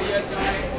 बढ़िया चाय